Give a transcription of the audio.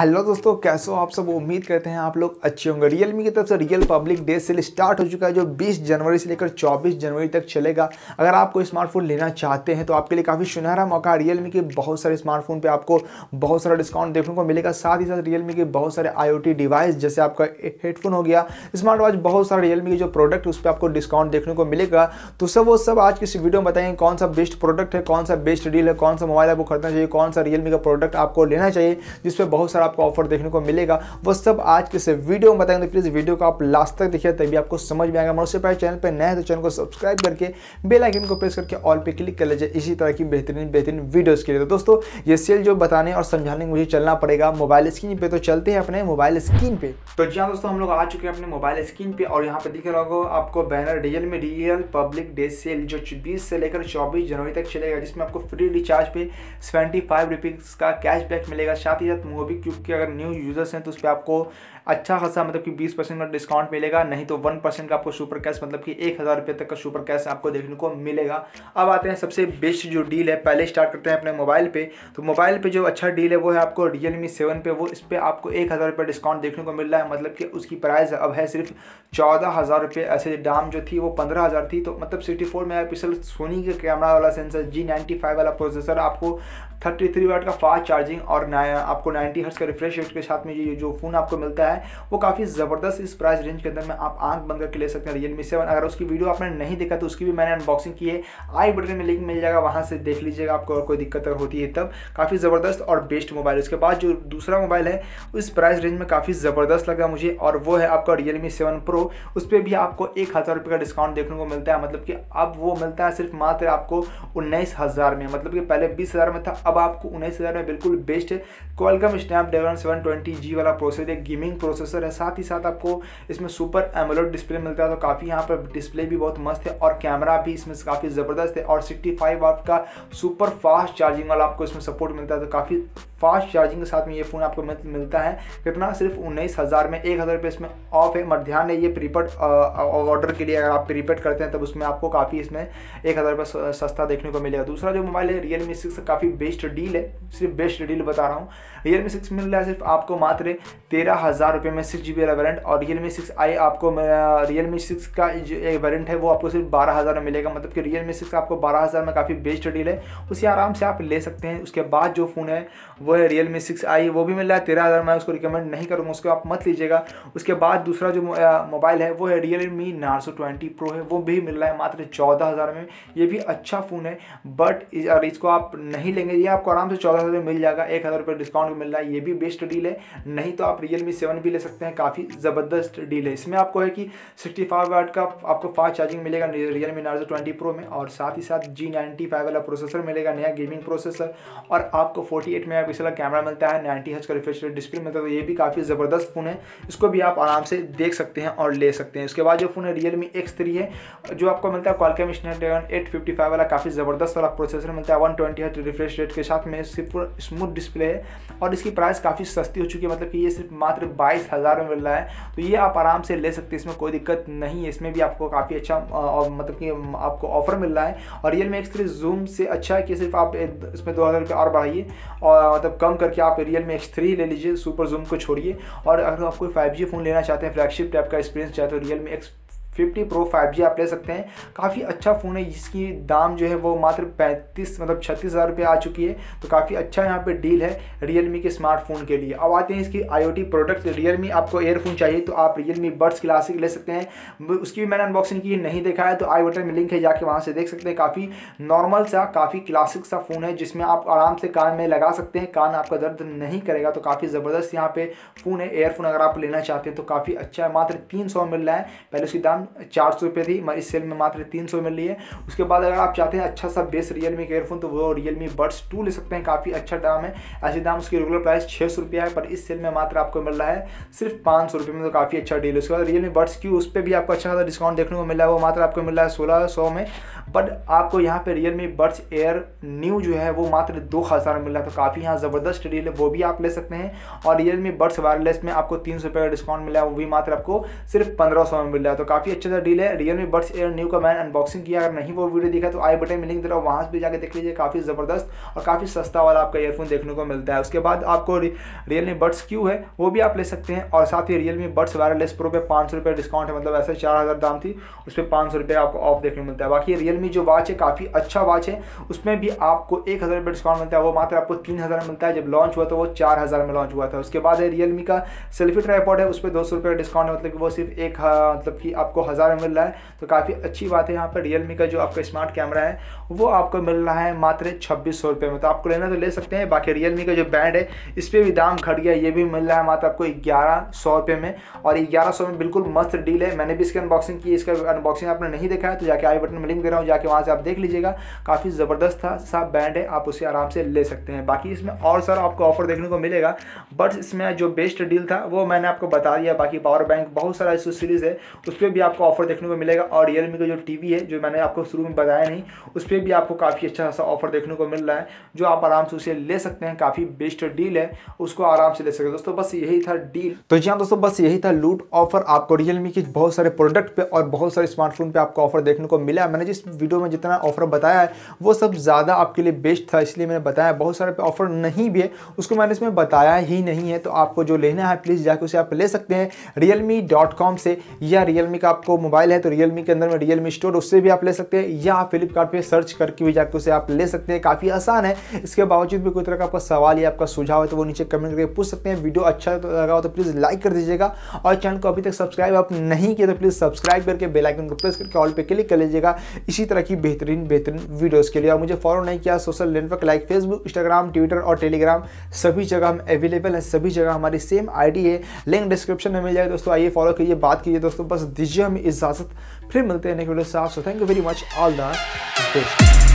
Hello दोस्तों, कैसे हो आप सब? उम्मीद करते हैं आप लोग अच्छे होंगे। रियलमी की तरफ़ से real public day sale start हो चुका है, जो 20 जनवरी से लेकर 24 जनवरी तक चलेगा। अगर आप कोई स्मार्टफ़ोन लेना चाहते हैं तो आपके लिए काफ़ी सुनहरा मौका है। रियलमी के बहुत सारे स्मार्टफ़ोन पे आपको बहुत सारा डिस्काउंट देखने को मिलेगा। साथ ही साथ रियलमी के बहुत सारे आई डिवाइस जैसे आपका हेडफोन हो गया स्मार्ट वॉच बहुत सारे रियलमी के जो प्रोडक्ट उस पर आपको डिस्काउंट देखने को मिलेगा। तो सब वो सब आज की इस वीडियो में बताएँगे, कौन सा बेस्ट प्रोडक्ट है, कौन सा बेस्ट डील है, कौन सा मोबाइल आपको खरीदना चाहिए, कौन सा रियलमी का प्रोडक्ट आपको लेना चाहिए जिसपे बहुत सारा आपको ऑफ़र देखने को मिलेगा। वो सब आज के इस वीडियो में बताएँगे। तो प्लीज़ वीडियो को आप लास्ट तक देखिए, तभी आपको समझ में आएगा। उससे पहले चैनल पर नए हैं तो चैनल को सब्सक्राइब करके बेल आइकन को प्रेस करके ऑल पे क्लिक कर लीजिए। इसी तरह की बेहतरीन बेहतरीन वीडियोज़ के लिए। तो दोस्तों, ये सेल जो बताने और समझाने मुझे चलना पड़ेगा मोबाइल स्क्रीन पे। तो चलते हैं अपने मोबाइल स्क्रीन पे। तो जी हाँ दोस्तों, हम लोग आ चुके हैं अपने मोबाइल स्क्रीन पे और यहाँ पे दिख रहा होगा आपको banner Realme republic day sale जो बीस से लेकर चौबीस जनवरी तक चलेगा, जिसमें आपको फ्री रिचार्ज पे सेवेंटी फाइव रुपीज़ का कैशबैक मिलेगा। साथ ही साथ मोबी क्योंकि अगर न्यू यूज़र्स हैं तो उस पर आपको अच्छा खासा मतलब कि 20 परसेंट का डिस्काउंट मिलेगा, नहीं तो वन परसेंट का आपको सुपर कैश मतलब कि एक हज़ार रुपये तक का सुपर कैश आपको देखने को मिलेगा। अब आते हैं सबसे बेस्ट जो डील है, पहले स्टार्ट करते हैं अपने मोबाइल पे। तो मोबाइल पे जो अच्छा डील है, वो है आपको रियल मी सेवन पे। वो इस पर आपको एक हज़ार रुपये डिस्काउंट देखने को मिल रहा है मतलब कि उसकी प्राइस अब है सिर्फ़ चौदह हज़ार रुपये। ऐसे दाम जो थी, वो पंद्रह हज़ार थी। तो मतलब sixty four mega pixel Sony के कैमरा वाला सेंसर जी नाइन्टी फाइव वाला प्रोसेसर आपको थर्टी थ्री वाट का फास्ट चार्जिंग और आपको नाइन्टी हर्ट्स का रिफ्रेश रेट के साथ में ये जो फ़ोन आपको मिलता है, वो काफ़ी ज़बरदस्त इस प्राइस रेंज के अंदर में आप आँख बंद करके ले सकते हैं। रियलमी सेवन अगर उसकी वीडियो आपने नहीं देखा तो उसकी भी मैंने अनबॉक्सिंग की है। आई बटन में लिंक मिल जाएगा, वहाँ से देख लीजिएगा आपको, और कोई दिक्कत अगर होती है तब। काफ़ी ज़बरदस्त और बेस्ट मोबाइल उसके बाद जो दूसरा मोबाइल है, उस प्राइस रेंज में काफ़ी ज़बरदस्त लगा मुझे, और वो है आपका रियलमी सेवन प्रो उस पर भी आपको एक हज़ार रुपये का डिस्काउंट देखने को मिलता है। मतलब कि अब वो मिलता है सिर्फ़ मात्र आपको उन्नीस हज़ार में। मतलब कि पहले बीस हज़ार में था अब आपको उन्नीस हज़ार में बिल्कुल बेस्ट है Qualcomm Snapdragon seven twenty G वाला प्रोसेसर एक गेमिंग प्रोसेसर है। साथ ही साथ आपको इसमें सुपर एमोलेड डिस्प्ले मिलता है तो काफ़ी यहाँ पर डिस्प्ले भी बहुत मस्त है और कैमरा भी इसमें काफ़ी ज़बरदस्त है और सिक्सटी फाइव का सुपर फास्ट चार्जिंग वाला आपको इसमें सपोर्ट मिलता है तो काफ़ी फास्ट चार्जिंग के साथ में ये फ़ोन आपको मिलता है। कितना? सिर्फ़ उन्नीस हज़ार में, एक हज़ार रुपये इसमें ऑफ़ है। मत ध्यान, ये प्रीपेड ऑर्डर के लिए अगर आप प्रीपेड करते हैं, तब उसमें आपको काफ़ी इसमें एक हज़ार रुपये सस्ता देखने को मिलेगा। दूसरा जो मोबाइल है रियल मी सिक्स काफ़ी बेस्ट डील है। सिर्फ़ बेस्ट डील बता रहा हूँ। रियल मी सिक्स मिल रहा है सिर्फ़ आपको मात्र तेरह हज़ार रुपये में सिक्स जी बी वेरेंट और रियल मी सिक्स आई आपको रियल मी सिक्स का जो एक वेरेंट है, वो आपको सिर्फ़ बारह हज़ार में मिलेगा। मतलब कि रियल मी सिक्स आपको बारह हज़ार में काफ़ी बेस्ट डील है। उसे आराम से आप ले सकते हैं। उसके बाद जो फ़ोन है वो है रियल मी सिक्स आई वो भी मिल रहा है तेरह हज़ार मैं उसको रिकमेंड नहीं करूँगा, उसको आप मत लीजिएगा। उसके बाद दूसरा जो मोबाइल है, वो है Realme Narzo twenty pro है, वो भी मिल रहा है मात्र चौदह हज़ार में। ये भी अच्छा फ़ोन है बट अगर इसको आप नहीं लेंगे, ये आपको आराम से चौदह हज़ार में मिल जाएगा, एक हज़ार रुपये डिस्काउंट मिल रहा है, ये भी बेस्ट डील है। नहीं तो आप रियल मी सेवन भी ले सकते हैं, काफ़ी ज़बरदस्त डील है। इसमें आपको है कि सिक्सटी फाइव वाट का आपको फास्ट चार्जिंग मिलेगा Realme Narzo twenty pro में, और साथ ही साथ जी नाइन्टी फाइव वाला प्रोसेसर मिलेगा, नया गेमिंग प्रोसेसर और आपको फोर्टी एट का कैमरा मिलता है नाइन्टी हज का रिफ्रेश डिस्प्ले मिलता है तो ये भी काफ़ी ज़बरदस्त फ़ोन है। इसको भी आप आराम से देख सकते हैं और ले सकते हैं। उसके बाद जो फ़ोन है रियल मी एक्स थ्री है, जो आपको मिलता है Qualcomm Snapdragon eight fifty five वाला, काफ़ी ज़बरदस्त वाला प्रोसेसर मिलता है वन ट्वेंटी हज रिफ्रेश रेट के साथ में सिर्फ़ स्मूथ डिस्प्ले है और इसकी प्राइस काफ़ी सस्ती हो चुकी है मतलब कि ये सिर्फ़ मात्र बाईस हज़ार में मिल रहा है। तो ये आप आराम से ले सकते हैं, इसमें कोई दिक्कत नहीं है। इसमें भी आपको काफ़ी अच्छा मतलब कि आपको ऑफ़र मिल रहा है। और Realme X three zoom से अच्छा है कि सिर्फ़ आप इसमें दो हज़ार रुपये और बढ़ाइए। और मतलब कम करके आप रियल मी एक्स थ्री ले लीजिए सुपर जूम को छोड़िए। और अगर आप कोई फाइव जी फ़ोन लेना चाहते हैं फ्लैगशिप टाइप का एक्सपीरियंस चाहते हो Realme X fifty pro five G आप ले सकते हैं। काफ़ी अच्छा फ़ोन है, जिसकी दाम जो है वो मात्र पैंतीस मतलब छत्तीस हज़ार रुपये आ चुकी है। तो काफ़ी अच्छा यहाँ पे डील है रियलमी के स्मार्टफ़ोन के लिए। अब आते हैं इसकी आईओटी प्रोडक्ट रियलमी आपको एयरफोन चाहिए तो आप रियलमी बर्ड्स क्लासिक ले सकते हैं। उसकी भी मैंने अनबॉक्सिंग की, नहीं देखा है तो आई बटन में लिंक है, जाके वहाँ से देख सकते हैं। काफ़ी नॉर्मल सा, काफ़ी क्लासिक सा फ़ोन है, जिसमें आप आराम से कान में लगा सकते हैं। कान आपका दर्द नहीं करेगा तो काफ़ी ज़बरदस्त यहाँ पे फ़ोन है। एयरफोन अगर आप लेना चाहते हैं तो काफ़ी अच्छा है। मात्र तीन सौ मिल रहा है। पहले उसकी दाम चार सौ रुपये थी इस सेल में मात्र तीन सौ मिल रही है। उसके बाद अगर आप चाहते हैं अच्छा सा बेस रियलमी मी एयरफोन तो वो रियलमी बड्स टू ले सकते हैं, काफ़ी अच्छा दाम है। ऐसे दाम उसकी रेगुलर प्राइस छः सौ रुपया है, पर इस सेल में मात्र आपको मिल रहा है सिर्फ़ पाँच सौ रुपये में तो काफ़ी अच्छा डील है। उसके बाद रियलमी बड्स की उस पर भी आपको अच्छा खासा डिस्काउंट देखने को मिला है, वो मात्र आपको मिल रहा है सोलह सौ में। बट आपको यहाँ पे Realme buds air new जो है वो मात्र दो हज़ार में मिल रहा है तो काफ़ी यहाँ ज़बरदस्त डील है वो भी आप ले सकते हैं। और रियल मी बर्ड्स वायरलेस में आपको तीन सौ रुपये का डिस्काउंट मिला है, वो भी मात्र आपको सिर्फ़ पंद्रह सौ में मिल रहा है। तो काफ़ी अच्छा सा डील है। Realme buds air new का मैंने अनबॉक्सिंग किया, अगर नहीं वो वीडियो देखा तो आई बटन में लिंक दे रहा वहाँ भी जाकर देख लीजिए, काफ़ी ज़बरदस्त और काफ़ी सस्ता वाला आपका ईयरफोन देखने को मिलता है। उसके बाद आपको रियल मी बड्स क्यू है, वो भी आप ले सकते हैं। और साथ ही Realme buds wireless pro पे पाँच सौ रुपये डिस्काउंट है मतलब ऐसे चार हज़ार दाम थी, उस पर पाँच सौ रुपये आपको ऑफ़ देखने को मिलता है। बाकी रियल मी जो वॉच है, काफ़ी अच्छा वॉच है। उसमें भी आपको एक हज़ार रुपये डिस्काउंट मिलता है, वो मात्र आपको तीन हज़ार में मिलता है। जब लॉन्च हुआ तो वो चार हज़ार में लॉन्च हुआ था। उसके बाद रियल मी का सेल्फी ट्राईपॉड है उस पर दो सौ रुपये का डिस्काउंट है मतलब कि वो सिर्फ़ एक मतलब कि आपको हज़ार में मिल रहा है। तो काफ़ी अच्छी बात है यहाँ पर रियलमी का जो आपका स्मार्ट कैमरा है, वो आपको मिल रहा है मात्र छब्बीस सौ रुपये में। तो आपको लेना तो ले सकते हैं। बाकी रियल मी का जो बैंड है इस पर भी दाम घट गया, ये भी मिल रहा है मात्र आपको ग्यारह सौ रुपये में। और ग्यारह सौ में बिल्कुल मस्त डील है। मैंने भी इसकी अनबॉक्सिंग की इसका अनबॉक्सिंग आपने नहीं देखा है तो जाके आई बटन में लिंक दे रहा हूँ जाके वहाँ से आप देख लीजिएगा। काफ़ी ज़बरदस्त था सा बैंड है, आप उसे आराम से ले सकते हैं। बाकी इसमें और सर आपको ऑफ़र देखने को मिलेगा। बट इसमें जो बेस्ट डील था, वो मैंने आपको बता दिया। बाकी पावर बैंक बहुत सारा इस सीरीज़ है, उस पर भी आपको ऑफ़र देखने को मिलेगा। और रियलमी का जो टी है, जो मैंने आपको शुरू में बताया नहीं, उस पर भी आपको काफ़ी अच्छा खासा ऑफ़र देखने को मिल रहा है, जो आप आराम से उसे ले सकते हैं। काफ़ी बेस्ट डील है, उसको आराम से ले सकते हैं। दोस्तों, बस यही था डील तो जी हाँ दोस्तों, बस यही था लूट ऑफ़र आपको रियलमी के बहुत सारे प्रोडक्ट पे और बहुत सारे स्मार्टफ़ोन पे आपको ऑफ़र देखने को मिला मैंने जिस वीडियो में जितना ऑफ़र बताया है, वो सब ज़्यादा आपके लिए बेस्ट था, इसलिए मैंने बताया। बहुत सारे पे ऑफ़र नहीं भी है, उसको मैंने इसमें बताया ही नहीं है। तो आपको जो लेना है प्लीज़ जाकर उसे आप ले सकते हैं रियलमी से, या रियलमी का आपको मोबाइल है तो रियलमी के अंदर में रियलमी स्टोर उससे भी आप ले सकते हैं, या फ्लिपकार्ट सर्च करके भी जाकर उसे आप ले सकते हैं। काफ़ी आसान है। इसके बावजूद भी कोई तरह का आपका सवाल या आपका सुझाव है तो वो नीचे कमेंट करके पूछ सकते हैं। वीडियो अच्छा लगा हो तो प्लीज़ लाइक कर दीजिएगा। और चैनल को अभी तक सब्सक्राइब आप नहीं किया तो प्लीज़ सब्सक्राइब करके बेल आइकन को प्रेस करके ऑल पे क्लिक कर लीजिएगा। इसी तरह की बेहतरीन बेहतरीन वीडियोस के लिए और मुझे फॉलो नहीं किया social network like Facebook Instagram Twitter और टेलीग्राम सभी जगह हम अवेलेबल हैं, सभी जगह हमारी सेम आईडी है। लिंक डिस्क्रिप्शन में मिल जाएगा दोस्तों, आइए फॉलो कीजिए, बात कीजिए दोस्तों, बस दीजिए हमें इजाज़त, फिर मिलते हैं नेक्स्ट वीडियो से आप so thank you very much all the best